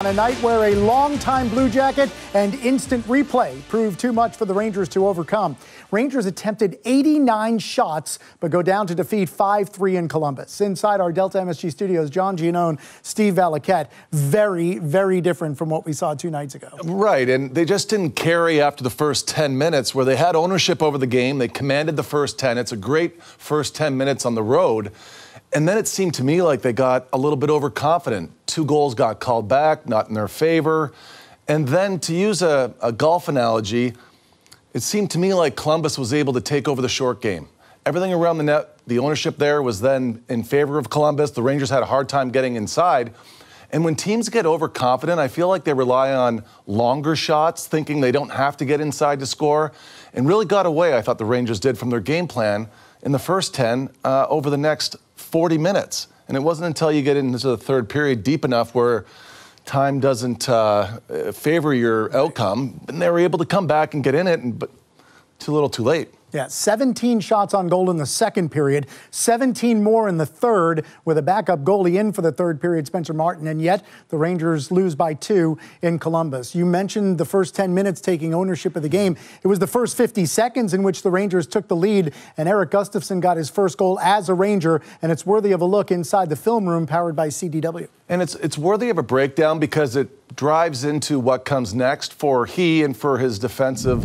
On a night where a longtime Blue Jacket and instant replay proved too much for the Rangers to overcome. Rangers attempted 89 shots, but go down to defeat 5 3 in Columbus. Inside our Delta MSG studios, John Giannone, Steve Valiquette. Very, very different from what we saw two nights ago. Right, and they just didn't carry after the first 10 minutes where they had ownership over the game. They commanded the first 10. It's a great first 10 minutes on the road. And then it seemed to me like they got a little bit overconfident. Two goals got called back, not in their favor. And then to use a, a golf analogy, it seemed to me like Columbus was able to take over the short game. Everything around the net, the ownership there was then in favor of Columbus. The Rangers had a hard time getting inside. And when teams get overconfident, I feel like they rely on longer shots, thinking they don't have to get inside to score, and really got away, I thought the Rangers did from their game plan in the first 10 uh, over the next 40 minutes. And it wasn't until you get into the third period deep enough where time doesn't uh, favor your outcome, and they were able to come back and get in it, and, but too little too late. Yeah, 17 shots on goal in the second period, 17 more in the third, with a backup goalie in for the third period, Spencer Martin, and yet the Rangers lose by two in Columbus. You mentioned the first 10 minutes taking ownership of the game. It was the first 50 seconds in which the Rangers took the lead, and Erik Gustafsson got his first goal as a Ranger, and it's worthy of a look inside the film room powered by CDW. And it's, it's worthy of a breakdown because it drives into what comes next for he and for his defensive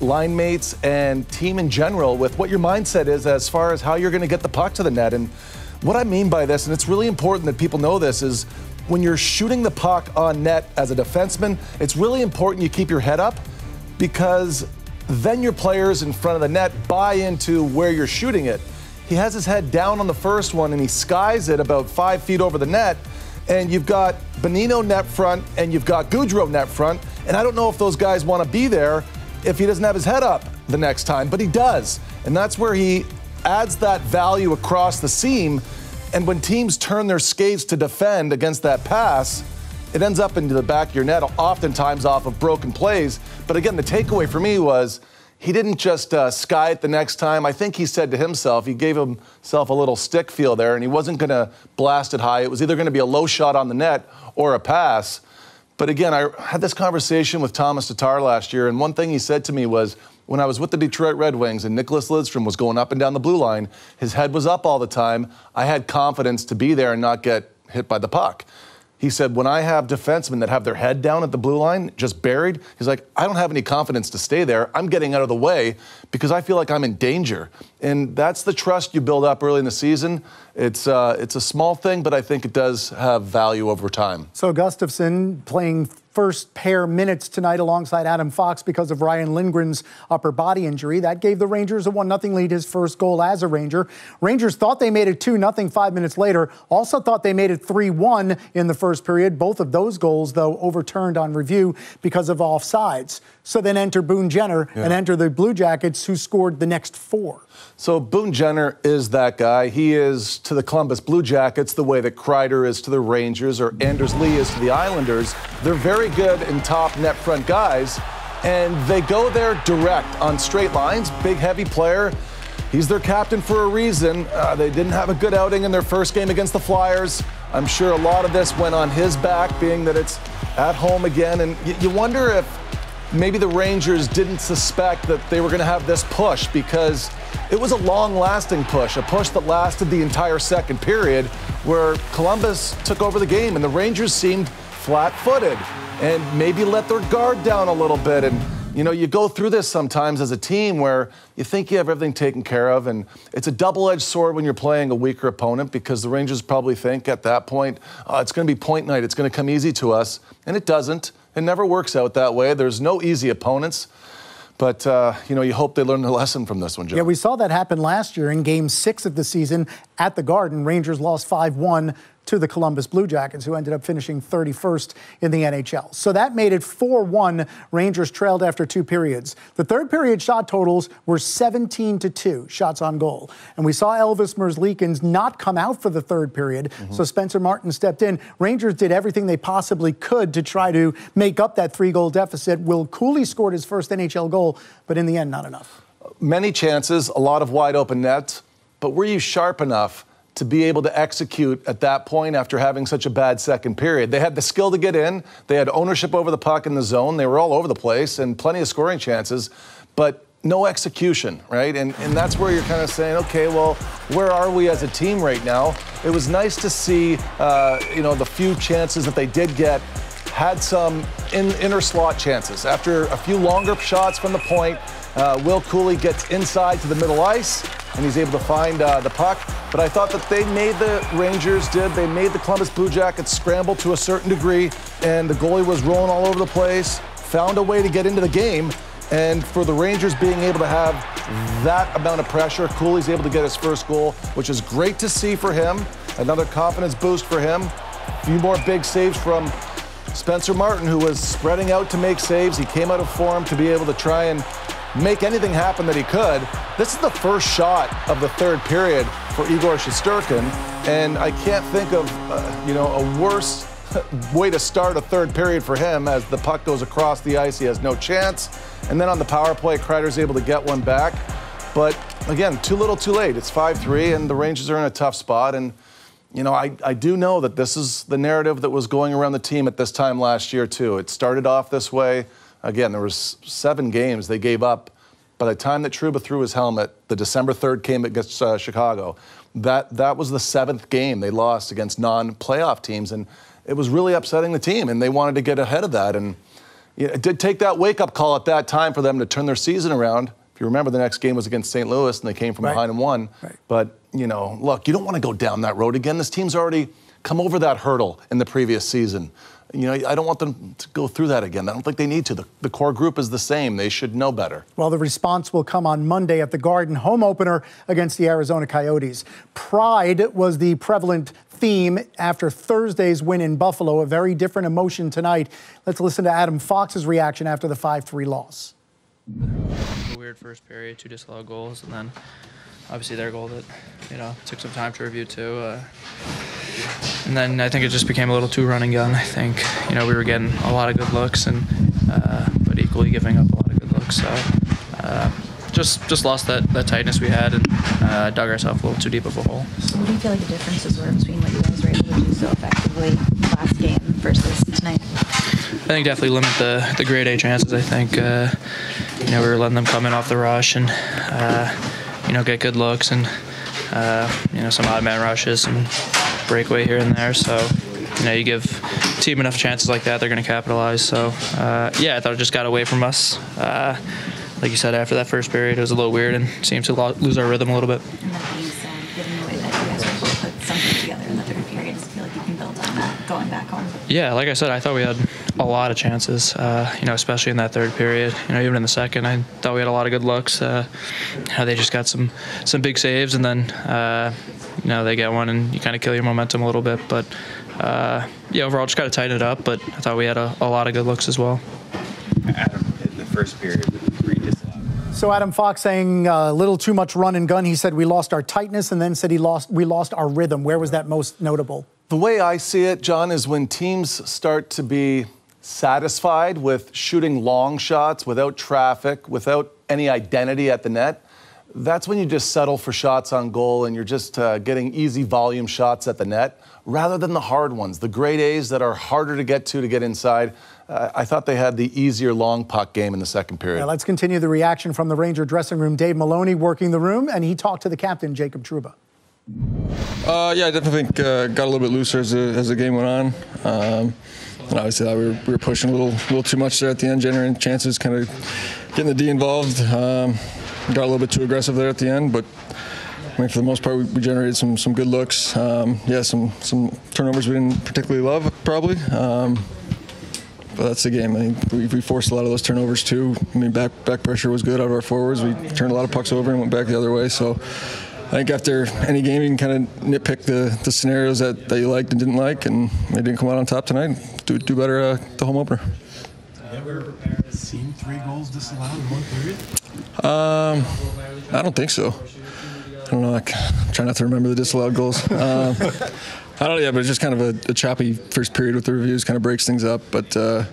line mates and team in general with what your mindset is as far as how you're going to get the puck to the net. And what I mean by this, and it's really important that people know this, is when you're shooting the puck on net as a defenseman, it's really important you keep your head up because then your players in front of the net buy into where you're shooting it. He has his head down on the first one and he skies it about five feet over the net. And you've got Bonino net front and you've got Goodrow net front. And I don't know if those guys want to be there if he doesn't have his head up the next time, but he does. And that's where he adds that value across the seam. And when teams turn their skates to defend against that pass, it ends up into the back of your net, oftentimes off of broken plays. But again, the takeaway for me was he didn't just uh, sky it the next time. I think he said to himself, he gave himself a little stick feel there, and he wasn't going to blast it high. It was either going to be a low shot on the net or a pass. But again, I had this conversation with Thomas Tatar last year, and one thing he said to me was when I was with the Detroit Red Wings and Nicklas Lidstrom was going up and down the blue line, his head was up all the time. I had confidence to be there and not get hit by the puck. He said, when I have defensemen that have their head down at the blue line, just buried, he's like, I don't have any confidence to stay there. I'm getting out of the way because I feel like I'm in danger. And that's the trust you build up early in the season. It's, uh, it's a small thing, but I think it does have value over time. So Gustafsson playing first pair minutes tonight alongside Adam Fox because of Ryan Lindgren's upper body injury. That gave the Rangers a 1 0 lead, his first goal as a Ranger. Rangers thought they made it 2 0 five minutes later, also thought they made it 3 1 in the first period. Both of those goals, though, overturned on review because of offsides. So then enter Boone Jenner yeah. and enter the Blue Jackets, who scored the next four. So Boone Jenner is that guy. He is to the Columbus Blue Jackets the way that Kreider is to the Rangers or Anders Lee is to the Islanders. They're very good and top net front guys, and they go there direct on straight lines. Big, heavy player. He's their captain for a reason. Uh, they didn't have a good outing in their first game against the Flyers. I'm sure a lot of this went on his back, being that it's at home again. And y- you wonder if maybe the Rangers didn't suspect that they were going to have this push because it was a long lasting push, a push that lasted the entire second period where Columbus took over the game and the Rangers seemed flat footed and maybe let their guard down a little bit. And, you know, you go through this sometimes as a team where you think you have everything taken care of. And it's a double edged sword when you're playing a weaker opponent because the Rangers probably think at that point, uh, it's going to be point night, it's going to come easy to us. And it doesn't. It never works out that way. There's no easy opponents. But, uh, you know, you hope they learn their lesson from this one, Joe. Yeah, we saw that happen last year in game six of the season at the Garden. Rangers lost 5 1 to the Columbus Blue Jackets, who ended up finishing 31st in the NHL. So that made it 4 1. Rangers trailed after two periods. The third period shot totals were 17 to 2 shots on goal. And we saw Elvis Merzlikins not come out for the third period, mm-hmm. so Spencer Martin stepped in. Rangers did everything they possibly could to try to make up that three goal deficit. Will Cuylle scored his first NHL goal, but in the end, not enough. Many chances, a lot of wide open nets, but were you sharp enough? To be able to execute at that point after having such a bad second period. They had the skill to get in, they had ownership over the puck in the zone, they were all over the place and plenty of scoring chances, but no execution, right? And, and that's where you're kind of saying, okay, well, where are we as a team right now? It was nice to see, uh, you know, the few chances that they did get had some in, inner slot chances. After a few longer shots from the point, uh, Will Cuylle gets inside to the middle ice, and he's able to find uh, the puck. But I thought that they made the Rangers did. They made the Columbus Blue Jackets scramble to a certain degree, and the goalie was rolling all over the place. Found a way to get into the game, and for the Rangers being able to have that amount of pressure, Cuylle's able to get his first goal, which is great to see for him. Another confidence boost for him. A few more big saves from Spencer Martin, who was spreading out to make saves. He came out of form to be able to try and make anything happen that he could. This is the first shot of the third period for Igor Shesterkin, and I can't think of uh, you know a worse way to start a third period for him as the puck goes across the ice. He has no chance, and then on the power play, Kreider's able to get one back. But again, too little, too late. It's 5-3, and the Rangers are in a tough spot. And you know, I, I do know that this is the narrative that was going around the team at this time last year too. It started off this way. Again, there was seven games they gave up. By the time that Trouba threw his helmet, the December 3rd came against uh, Chicago, that, that was the seventh game they lost against non-playoff teams, and it was really upsetting the team, and they wanted to get ahead of that. And you know, it did take that wake-up call at that time for them to turn their season around. If you remember, the next game was against St. Louis, and they came from right. behind and won. Right. But you know, look, you don't want to go down that road again. This team's already come over that hurdle in the previous season. You know, I don't want them to go through that again. I don't think they need to. The, the, core group is the same. They should know better. Well, the response will come on Monday at the Garden home opener against the Arizona Coyotes. Pride was the prevalent theme after Thursday's win in Buffalo, a very different emotion tonight. Let's listen to Adam Fox's reaction after the 5 3 loss. A weird first period, two disallowed goals, and then obviously their goal that you know took some time to review too. Uh, and then I think it just became a little too run and gun. I think you know we were getting a lot of good looks and uh, but equally giving up a lot of good looks. So uh, just just lost that, that tightness we had and uh, dug ourselves a little too deep of a hole. So what do you feel like the differences were between what you guys were able to do so effectively last game versus tonight? I think definitely limit the the grade A chances. I think uh, you know we were letting them come in off the rush and uh, you know get good looks and uh, you know some odd man rushes and breakaway here and there. So you know you give team enough chances like that, they're going to capitalize. So uh, yeah, I thought it just got away from us. Uh, like you said, after that first period, it was a little weird and seemed to lose our rhythm a little bit. And that being said, given the way that you guys were able to put something together in the third period, does feel like you can build on that going back home? Yeah, like I said, I thought we had a lot of chances. Uh, you know, especially in that third period. You know, even in the second, I thought we had a lot of good looks. Uh, they just got some some big saves, and then uh, you know they get one, and you kind of kill your momentum a little bit. But uh, yeah, overall, just got to tighten it up. But I thought we had a, a lot of good looks as well. Adam, in the first period. So Adam Fox saying a uh, little too much run and gun. He said we lost our tightness, and then said he lost we lost our rhythm. Where was that most notable? The way I see it, John, is when teams start to be satisfied with shooting long shots without traffic, without any identity at the net. That's when you just settle for shots on goal and you're just uh, getting easy volume shots at the net rather than the hard ones, the grade A's that are harder to get to to get inside. Uh, I thought they had the easier long puck game in the second period. Yeah, let's continue the reaction from the Ranger dressing room. Dave Maloney working the room, and he talked to the captain, Jacob Trouba. Uh, yeah, I definitely think uh, got a little bit looser as the, as the game went on. Um, obviously, we were, we were pushing a little, little too much there at the end, generating chances, kind of getting the D involved. Um, got a little bit too aggressive there at the end, but I mean, for the most part, we, we generated some some good looks. Um, yeah, some some turnovers we didn't particularly love, probably. Um, but that's the game. I think we, we, forced a lot of those turnovers too. I mean, back back pressure was good out of our forwards. We turned a lot of pucks over and went back the other way. So I think after any game, you can kind of nitpick the, the scenarios that, that you liked and didn't like, and they didn't come out on top tonight. Do do better uh, the home opener. Ever seen three goals disallowed in one period? Um, I don't think so. I don't know. I try not to remember the disallowed goals. Um, I don't. know. Yeah, but it's just kind of a, a, choppy first period with the reviews. Kind of breaks things up. But uh,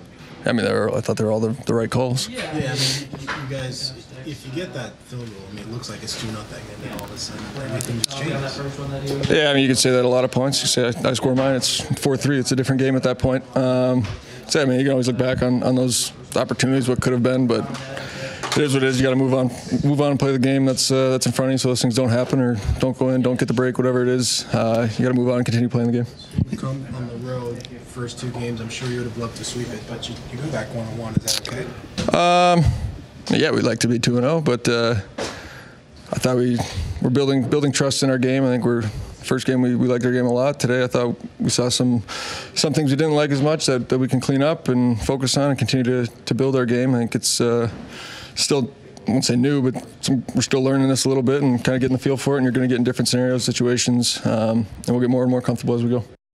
I mean, were, I thought they were all the, the right calls. Yeah, I mean, you guys If you get that field goal, I mean, it looks like it's two nothing, and then all of a sudden everything just changes. Yeah, I mean, you could say that a lot of points. You say I, I score mine, it's four three. It's a different game at that point. Um, so I mean, you can always look back on, on those opportunities, what could have been, but it is what it is. You got to move on, move on and play the game that's uh, that's in front of you. So those things don't happen or don't go in, don't get the break, whatever it is. Uh, you got to move on and continue playing the game. You come on the road, first two games, I'm sure you would have loved to sweep it, but you, you go back one on one. Is that okay? Yeah, we'd like to be two and zero, but uh, I thought we were building building trust in our game. I think we're first game we, we liked our game a lot. Today, I thought we saw some some things we didn't like as much that, that we can clean up and focus on and continue to, to build our game. I think it's uh, still. I won't say new, but some, we're still learning this a little bit and kind of getting the feel for it. And you're going to get in different scenarios, situations, um, and we'll get more and more comfortable as we go.